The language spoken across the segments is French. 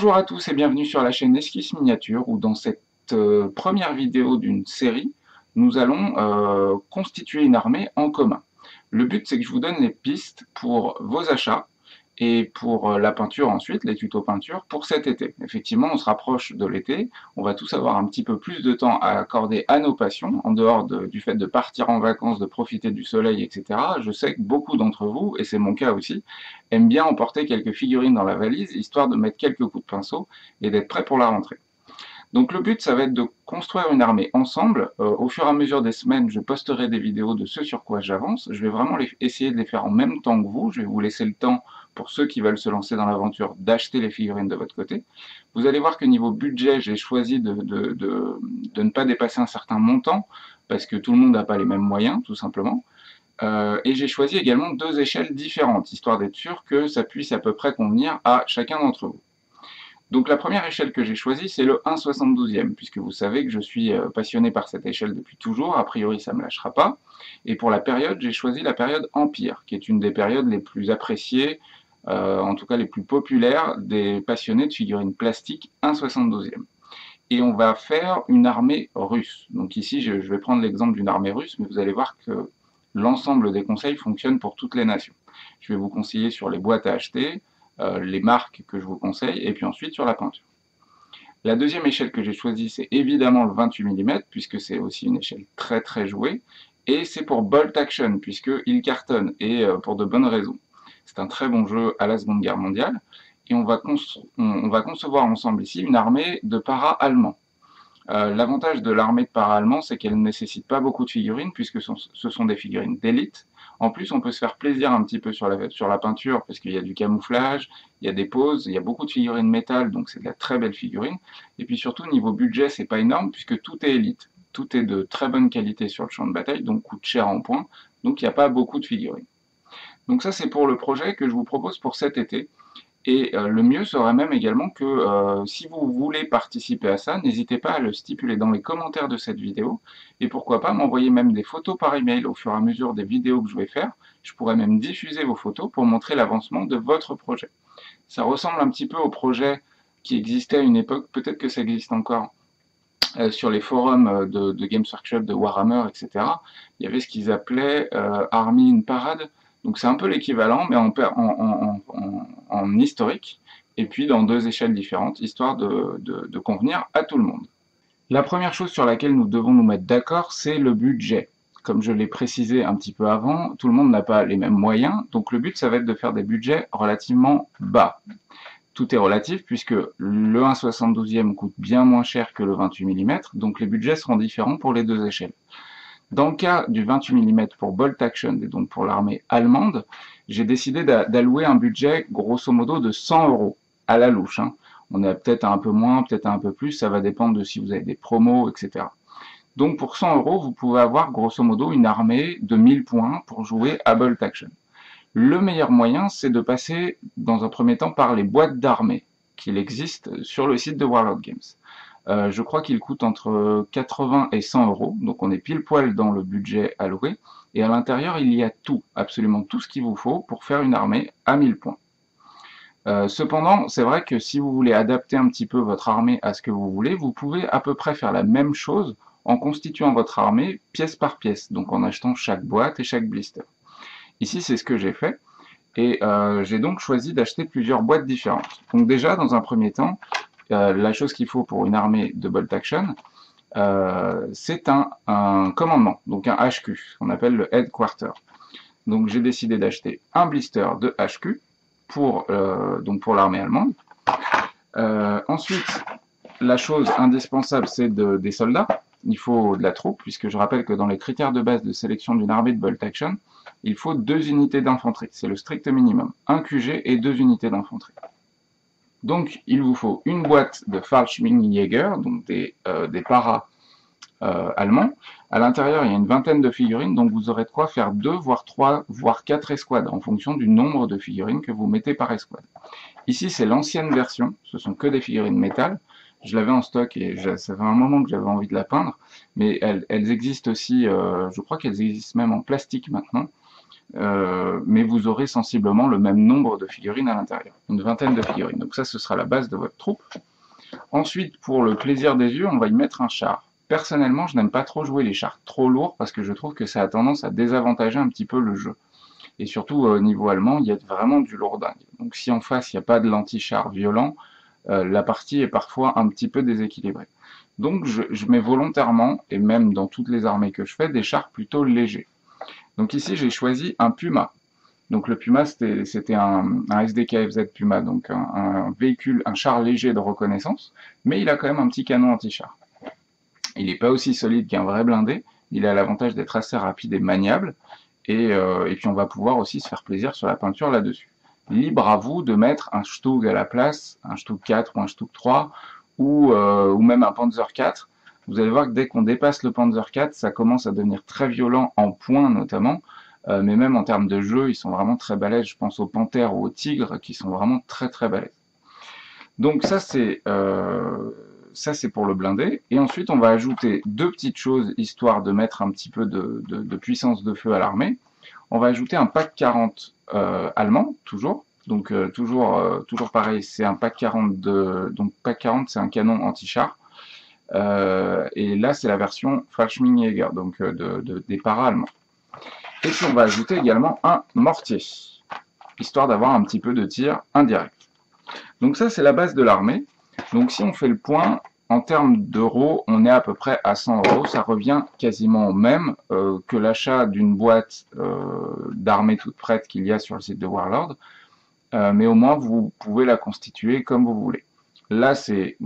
Bonjour à tous et bienvenue sur la chaîne Esquisse Miniature où dans cette euh, première vidéo d'une série, nous allons euh, constituer une armée en commun. Le but c'est que je vous donne les pistes pour vos achats et pour euh, la peinture ensuite, les tutos peinture, pour cet été. Effectivement, on se rapproche de l'été, on va tous avoir un petit peu plus de temps à accorder à nos passions, en dehors du fait de partir en vacances, de profiter du soleil, etc. Je sais que beaucoup d'entre vous, et c'est mon cas aussi, aiment bien emporter quelques figurines dans la valise, histoire de mettre quelques coups de pinceau et d'être prêt pour la rentrée. Donc le but, ça va être de construire une armée ensemble. Euh, au fur et à mesure des semaines, je posterai des vidéos de ce sur quoi j'avance. Je vais vraiment essayer de les faire en même temps que vous. Je vais vous laisser le temps, pour ceux qui veulent se lancer dans l'aventure, d'acheter les figurines de votre côté. Vous allez voir que niveau budget, j'ai choisi de, ne pas dépasser un certain montant, parce que tout le monde n'a pas les mêmes moyens, tout simplement. Euh, et j'ai choisi également deux échelles différentes, histoire d'être sûr que ça puisse à peu près convenir à chacun d'entre vous. Donc la première échelle que j'ai choisie, c'est le 1,72e, puisque vous savez que je suis euh, passionné par cette échelle depuis toujours, a priori ça ne me lâchera pas. Et pour la période, j'ai choisi la période Empire, qui est une des périodes les plus appréciées, euh, en tout cas les plus populaires, des passionnés de figurines plastiques 1,72e. Et on va faire une armée russe. Donc ici, je vais prendre l'exemple d'une armée russe, mais vous allez voir que l'ensemble des conseils fonctionnent pour toutes les nations. Je vais vous conseiller sur les boîtes à acheter, euh, les marques que je vous conseille, et puis ensuite sur la peinture. La deuxième échelle que j'ai choisie, c'est évidemment le 28 mm, puisque c'est aussi une échelle très très jouée, et c'est pour Bolt Action, puisqu'il cartonne, et euh, pour de bonnes raisons. C'est un très bon jeu à la Seconde Guerre mondiale, et on va, on va concevoir ensemble ici une armée de para allemands. Euh, l'avantage de l'armée de para allemands, c'est qu'elle ne nécessite pas beaucoup de figurines, puisque ce sont des figurines d'élite, en plus, on peut se faire plaisir un petit peu sur la, sur la peinture parce qu'il y a du camouflage, il y a des poses, il y a beaucoup de figurines métal, donc c'est de la très belle figurine. Et puis surtout, niveau budget, c'est pas énorme puisque tout est élite. Tout est de très bonne qualité sur le champ de bataille, donc coûte cher en points, donc il n'y a pas beaucoup de figurines. Donc ça, c'est pour le projet que je vous propose pour cet été. Et euh, le mieux serait même également que euh, si vous voulez participer à ça, n'hésitez pas à le stipuler dans les commentaires de cette vidéo. Et pourquoi pas m'envoyer même des photos par email au fur et à mesure des vidéos que je vais faire. Je pourrais même diffuser vos photos pour montrer l'avancement de votre projet. Ça ressemble un petit peu au projet qui existait à une époque, peut-être que ça existe encore, euh, sur les forums de, Games Workshop, de Warhammer, etc. Il y avait ce qu'ils appelaient Army in Parade. Donc c'est un peu l'équivalent, mais en, historique, et puis dans deux échelles différentes, histoire de, convenir à tout le monde. La première chose sur laquelle nous devons nous mettre d'accord, c'est le budget. Comme je l'ai précisé un petit peu avant, tout le monde n'a pas les mêmes moyens, donc le but, ça va être de faire des budgets relativement bas. Tout est relatif, puisque le 1,72e coûte bien moins cher que le 28 mm, donc les budgets seront différents pour les deux échelles. Dans le cas du 28 mm pour Bolt Action et donc pour l'armée allemande, j'ai décidé d'allouer un budget grosso modo de 100 euros à la louche. Hein. On est peut-être un peu moins, peut-être un peu plus, ça va dépendre de si vous avez des promos, etc. Donc pour 100 euros, vous pouvez avoir grosso modo une armée de 1000 points pour jouer à Bolt Action. Le meilleur moyen, c'est de passer dans un premier temps par les boîtes d'armée qu'il existe sur le site de Warlord Games. Euh, je crois qu'il coûte entre 80 et 100 euros, donc on est pile poil dans le budget alloué. Et à l'intérieur, il y a tout, absolument tout ce qu'il vous faut pour faire une armée à 1000 points. Euh, cependant, c'est vrai que si vous voulez adapter un petit peu votre armée à ce que vous voulez, vous pouvez à peu près faire la même chose en constituant votre armée pièce par pièce, donc en achetant chaque boîte et chaque blister. Ici, c'est ce que j'ai fait, et euh, j'ai donc choisi d'acheter plusieurs boîtes différentes. Donc déjà, dans un premier temps, euh, la chose qu'il faut pour une armée de bolt action, euh, c'est un, commandement, donc un HQ, qu'on appelle le headquarter. Donc j'ai décidé d'acheter un blister de HQ pour, euh, pour l'armée allemande. ensuite, la chose indispensable, c'est de, des soldats. Il faut de la troupe, puisque je rappelle que dans les critères de base de sélection d'une armée de bolt action, il faut deux unités d'infanterie. C'est le strict minimum. Un QG et deux unités d'infanterie. Donc, il vous faut une boîte de Fallschirmjäger, donc des, euh, des paras euh, allemands. À l'intérieur, il y a une vingtaine de figurines, donc vous aurez de quoi faire deux, voire trois, voire quatre escouades, en fonction du nombre de figurines que vous mettez par escouade. Ici, c'est l'ancienne version, ce sont que des figurines métal. Je l'avais en stock et ça fait un moment que j'avais envie de la peindre, mais elles, existent aussi, euh, je crois qu'elles existent même en plastique maintenant. Euh, mais vous aurez sensiblement le même nombre de figurines à l'intérieur, une vingtaine de figurines. Donc ça, ce sera la base de votre troupe. Ensuite, pour le plaisir des yeux, on va y mettre un char. Personnellement, je n'aime pas trop jouer les chars trop lourds parce que je trouve que ça a tendance à désavantager un petit peu le jeu. Et surtout, au niveau allemand, il y a vraiment du lourdingue. Donc si en face, il n'y a pas de l'anti-char violent, euh, la partie est parfois un petit peu déséquilibrée. Donc je, mets volontairement, et même dans toutes les armées que je fais, des chars plutôt légers. Donc ici, j'ai choisi un Puma. Donc le Puma, c'était un, SDKFZ Puma, donc un, véhicule, un char léger de reconnaissance, mais il a quand même un petit canon anti-char. Il n'est pas aussi solide qu'un vrai blindé, il a l'avantage d'être assez rapide et maniable, et, euh, et, puis on va pouvoir aussi se faire plaisir sur la peinture là-dessus. Libre à vous de mettre un Stug à la place, un Stug 4 ou un Stug 3, ou, euh, ou même un Panzer 4, vous allez voir que dès qu'on dépasse le Panzer 4, ça commence à devenir très violent en points notamment, euh, mais même en termes de jeu, ils sont vraiment très balèzes. Je pense aux panthères ou aux tigres qui sont vraiment très très balèzes. Donc ça c'est euh, ça c'est pour le blindé. Et ensuite on va ajouter deux petites choses histoire de mettre un petit peu de, puissance de feu à l'armée. On va ajouter un pack 40 euh, allemand, toujours. Donc toujours, toujours pareil, c'est un pack 40 de. Donc pack 40 c'est un canon anti-char. Euh, et là c'est la version Fallschirmjäger, donc de, de, des para allemands. Et puis on va ajouter également un mortier, histoire d'avoir un petit peu de tir indirect. Donc ça c'est la base de l'armée. Donc si on fait le point, en termes d'euros, on est à peu près à 100 euros. Ça revient quasiment au même que l'achat d'une boîte d'armée toute prête qu'il y a sur le site de Warlord. Euh, mais au moins vous pouvez la constituer comme vous voulez. Là, c'est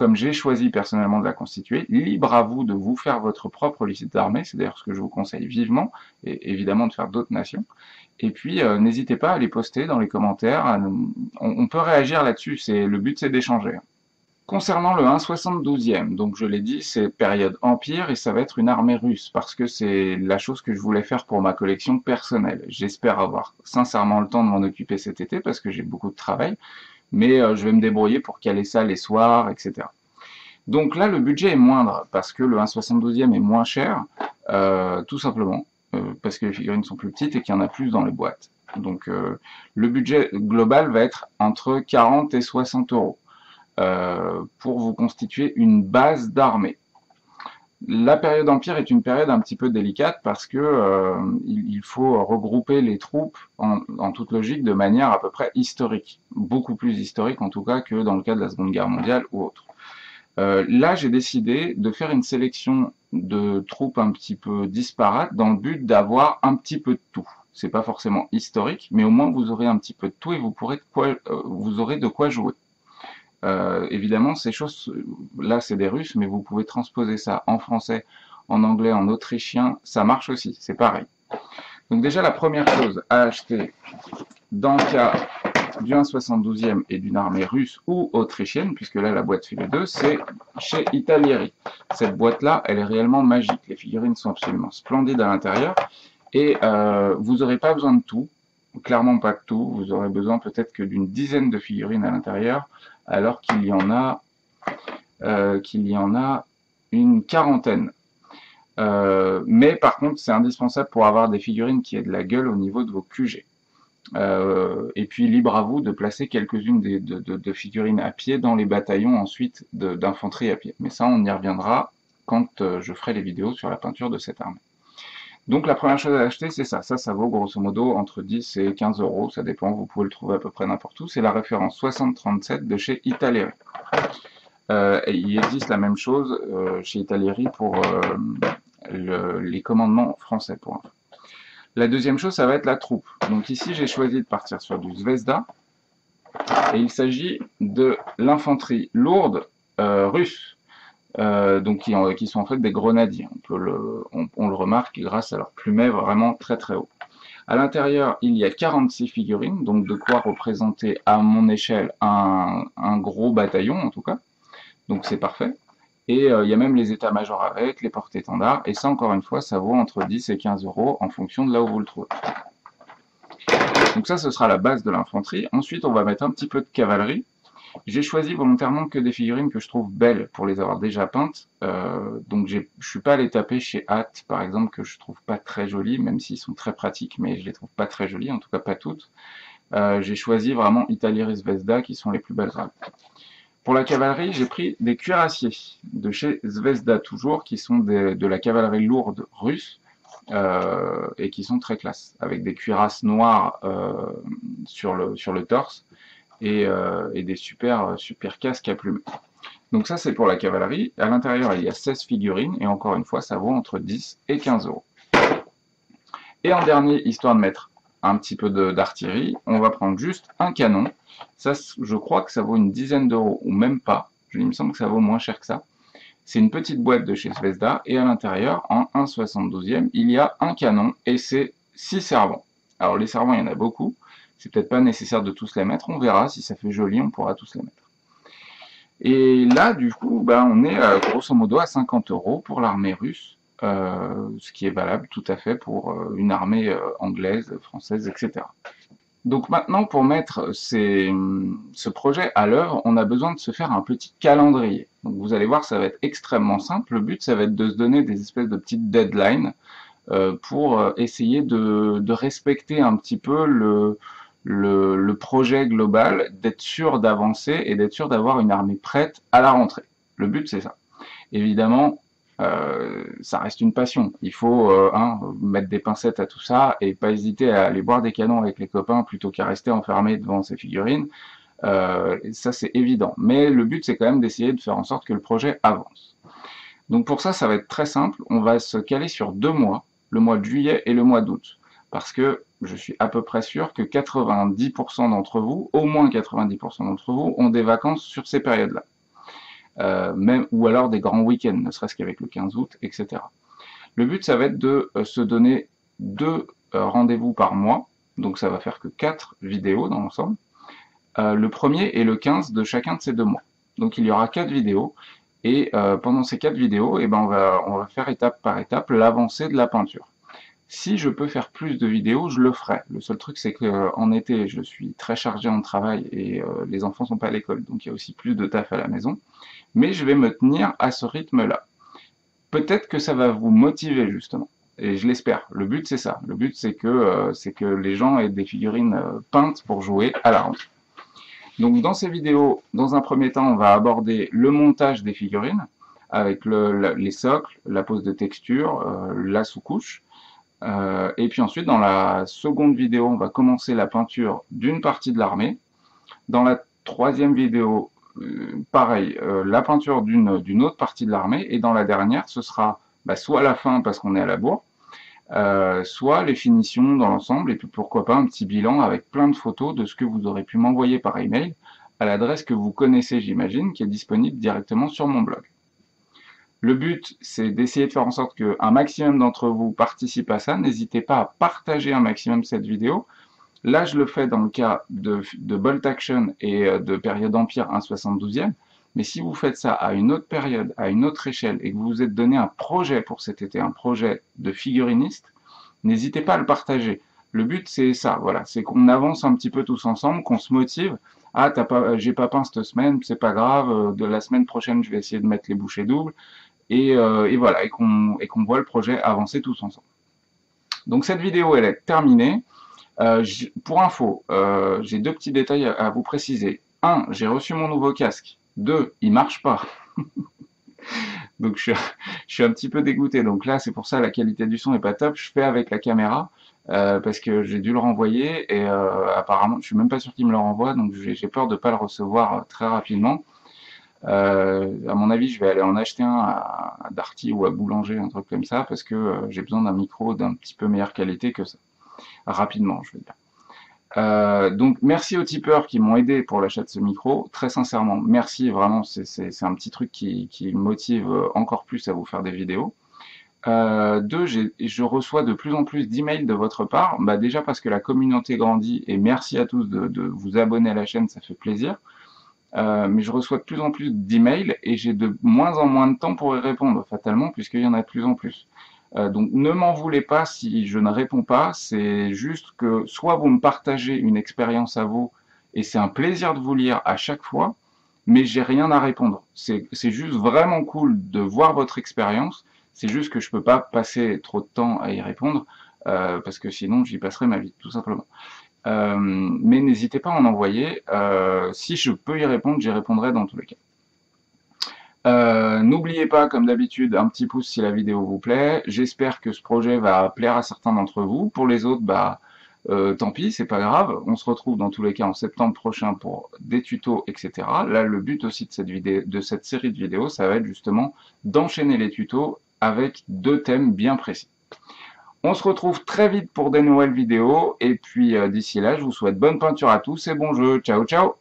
comme j'ai choisi personnellement de la constituer, libre à vous de vous faire votre propre liste d'armée, c'est d'ailleurs ce que je vous conseille vivement, et évidemment de faire d'autres nations. Et puis, euh, n'hésitez pas à les poster dans les commentaires, on, peut réagir là-dessus, le but c'est d'échanger. Concernant le 1,72e, donc je l'ai dit, c'est période Empire et ça va être une armée russe parce que c'est la chose que je voulais faire pour ma collection personnelle. J'espère avoir sincèrement le temps de m'en occuper cet été parce que j'ai beaucoup de travail, mais euh, je vais me débrouiller pour caler ça les soirs, etc. Donc là, le budget est moindre parce que le 1,72e est moins cher, euh, tout simplement, euh, parce que les figurines sont plus petites et qu'il y en a plus dans les boîtes. Donc le budget global va être entre 40 et 60 euros. Pour vous constituer une base d'armée. La période Empire est une période un petit peu délicate parce que euh, il, faut regrouper les troupes en, toute logique de manière à peu près historique, beaucoup plus historique en tout cas que dans le cas de la Seconde Guerre mondiale ou autre. Euh, là, j'ai décidé de faire une sélection de troupes un petit peu disparates dans le but d'avoir un petit peu de tout. C'est pas forcément historique, mais au moins vous aurez un petit peu de tout et vous pourrez vous aurez de quoi jouer. Euh, évidemment, ces choses, là c'est des Russes, mais vous pouvez transposer ça en français, en anglais, en autrichien, ça marche aussi, c'est pareil. Donc déjà, la première chose à acheter dans le cas du 1,72e et d'une armée russe ou autrichienne, puisque là la boîte fait les deux, c'est chez Italieri. Cette boîte-là, elle est réellement magique. Les figurines sont absolument splendides à l'intérieur et euh, vous n'aurez pas besoin de tout, clairement pas de tout. Vous aurez besoin peut-être que d'une dizaine de figurines à l'intérieur alors qu'il y en a euh, qu'il y en a une quarantaine. Euh, mais par contre, c'est indispensable pour avoir des figurines qui aient de la gueule au niveau de vos QG. Euh, et puis libre à vous de placer quelques-unes de, de, figurines à pied dans les bataillons ensuite d'infanterie à pied. Mais ça, on y reviendra quand je ferai les vidéos sur la peinture de cette armée. Donc la première chose à acheter, c'est ça. Ça, ça vaut grosso modo entre 10 et 15 euros. Ça dépend, vous pouvez le trouver à peu près n'importe où. C'est la référence 6037 de chez Italieri. Euh, il existe la même chose euh, chez Italieri pour euh, les commandements français. Pour La deuxième chose, ça va être la troupe. Donc ici, j'ai choisi de partir sur du Zvezda. Et il s'agit de l'infanterie lourde russe. Euh, donc qui, sont en fait des grenadiers. On, le, remarque grâce à leur plumet vraiment très très haut. À l'intérieur, il y a 46 figurines, donc de quoi représenter à mon échelle un, gros bataillon en tout cas. Donc c'est parfait. Et euh, il y a même les états-majors avec, les porte-étendards, et ça encore une fois, ça vaut entre 10 et 15 euros en fonction de là où vous le trouvez. Donc ça, ce sera la base de l'infanterie. Ensuite, on va mettre un petit peu de cavalerie. J'ai choisi volontairement que des figurines que je trouve belles pour les avoir déjà peintes. Euh, donc je suis pas allé taper chez Hat, par exemple, que je trouve pas très jolies, même s'ils sont très pratiques, mais je les trouve pas très jolies, en tout cas pas toutes. Euh, j'ai choisi vraiment Italiris Vesda, qui sont les plus belles. Pour la cavalerie, j'ai pris des cuirassiers de chez Zvezda toujours, qui sont de la cavalerie lourde russe euh, et qui sont très classe, avec des cuirasses noires sur le torse et, euh, et, des super, super casques à plumes. Donc ça c'est pour la cavalerie. À l'intérieur il y a 16 figurines et encore une fois ça vaut entre 10 et 15 euros. Et en dernier, histoire de mettre un petit peu d'artillerie, on va prendre juste un canon. Ça, je crois que ça vaut une dizaine d'euros, ou même pas. Il me semble que ça vaut moins cher que ça. C'est une petite boîte de chez Svezda, et à l'intérieur, en 1,72e, il y a un canon, et c'est 6 servants. Alors les servants, il y en a beaucoup. C'est peut-être pas nécessaire de tous les mettre. On verra, si ça fait joli, on pourra tous les mettre. Et là, du coup, ben, on est euh, grosso modo à 50 euros pour l'armée russe. Euh, ce qui est valable tout à fait pour euh, une armée anglaise, française, etc. Donc maintenant, pour mettre ce projet à l'œuvre, on a besoin de se faire un petit calendrier. Donc vous allez voir, ça va être extrêmement simple. Le but, ça va être de se donner des espèces de petites deadlines pour essayer de, respecter un petit peu le, le projet global, d'être sûr d'avancer et d'être sûr d'avoir une armée prête à la rentrée. Le but, c'est ça. Évidemment, euh, ça reste une passion. Il faut euh, mettre des pincettes à tout ça et pas hésiter à aller boire des canons avec les copains plutôt qu'à rester enfermé devant ces figurines. Euh, ça c'est évident. Mais le but c'est quand même d'essayer de faire en sorte que le projet avance. Donc pour ça, ça va être très simple. On va se caler sur deux mois, le mois de juillet et le mois d'août. Parce que je suis à peu près sûr que 90% d'entre vous, au moins 90% d'entre vous, ont des vacances sur ces périodes-là. Euh, même, ou alors des grands week-ends, ne serait-ce qu'avec le 15 août, etc. Le but, ça va être de euh, se donner deux euh, rendez-vous par mois, donc ça va faire que quatre vidéos dans l'ensemble. le premier est le 15 de chacun de ces deux mois. Donc il y aura quatre vidéos, et pendant ces quatre vidéos, eh ben, on, va, on va faire étape par étape l'avancée de la peinture. Si je peux faire plus de vidéos, je le ferai. Le seul truc, c'est qu'en été, je suis très chargé en travail et les enfants sont pas à l'école, donc il y a aussi plus de taf à la maison mais je vais me tenir à ce rythme-là. Peut-être que ça va vous motiver justement, et je l'espère. Le but c'est ça. Le but c'est que euh, que les gens aient des figurines euh, peintes pour jouer à la rentrée. Donc dans ces vidéos, dans un premier temps, on va aborder le montage des figurines avec les socles, la pose de texture, euh, la sous-couche. Et puis ensuite, dans la seconde vidéo, on va commencer la peinture d'une partie de l'armée. Dans la troisième vidéo, euh, pareil, euh, la peinture d'une autre partie de l'armée, et dans la dernière, ce sera bah, soit la fin parce qu'on est à la bourre, euh, soit les finitions dans l'ensemble, et puis pourquoi pas un petit bilan avec plein de photos de ce que vous aurez pu m'envoyer par email à l'adresse que vous connaissez, j'imagine, qui est disponible directement sur mon blog. Le but, c'est d'essayer de faire en sorte qu'un maximum d'entre vous participent à ça. N'hésitez pas à partager un maximum cette vidéo. Là, je le fais dans le cas de, Bolt Action et euh, de période Empire 1,72e. Mais si vous faites ça à une autre période, à une autre échelle, et que vous vous êtes donné un projet pour cet été, un projet de figuriniste, n'hésitez pas à le partager. Le but, c'est ça, voilà, c'est qu'on avance un petit peu tous ensemble, qu'on se motive. Ah, pas, j'ai pas peint cette semaine, c'est pas grave, euh, de la semaine prochaine, je vais essayer de mettre les bouchées doubles. Et, euh, et voilà, et qu'on voit le projet avancer tous ensemble. Donc cette vidéo, elle est terminée. Euh, pour info, euh, j'ai deux petits détails à, vous préciser. Un, j'ai reçu mon nouveau casque. Deux, il marche pas. Donc je suis, un petit peu dégoûté. Donc là, c'est pour ça la qualité du son n'est pas top. Je fais avec la caméra parce que j'ai dû le renvoyer et apparemment, je suis même pas sûr qu'il me le renvoie. Donc j'ai peur de pas le recevoir très rapidement. À mon avis, je vais aller en acheter un à, à Darty ou à Boulanger, un truc comme ça, parce que j'ai besoin d'un micro d'un petit peu meilleure qualité que ça rapidement, je veux dire. Euh, donc merci aux tipeurs qui m'ont aidé pour l'achat de ce micro. Très sincèrement, merci vraiment, c'est un petit truc qui, motive encore plus à vous faire des vidéos. Euh, deux, je reçois de plus en plus d'emails de votre part, bah déjà parce que la communauté grandit et merci à tous de vous abonner à la chaîne, ça fait plaisir. Euh, mais je reçois de plus en plus d'emails et j'ai de moins en moins de temps pour y répondre, fatalement, puisqu'il y en a de plus en plus. Euh, donc ne m'en voulez pas si je ne réponds pas, c'est juste que soit vous me partagez une expérience à vous et c'est un plaisir de vous lire à chaque fois, mais j'ai rien à répondre. C'est juste vraiment cool de voir votre expérience, c'est juste que je peux pas passer trop de temps à y répondre, euh, parce que sinon j'y passerai ma vie, tout simplement. Euh, mais n'hésitez pas à en envoyer. Euh, si je peux y répondre, j'y répondrai dans tous les cas. N'oubliez pas, comme d'habitude, un petit pouce si la vidéo vous plaît. J'espère que ce projet va plaire à certains d'entre vous. Pour les autres, bah, tant pis, c'est pas grave. On se retrouve dans tous les cas en septembre prochain pour des tutos, etc. Là, le but aussi de cette série de vidéos, ça va être justement d'enchaîner les tutos avec deux thèmes bien précis. On se retrouve très vite pour des nouvelles vidéos. Et puis euh, d'ici là, je vous souhaite bonne peinture à tous et bon jeu. Ciao, ciao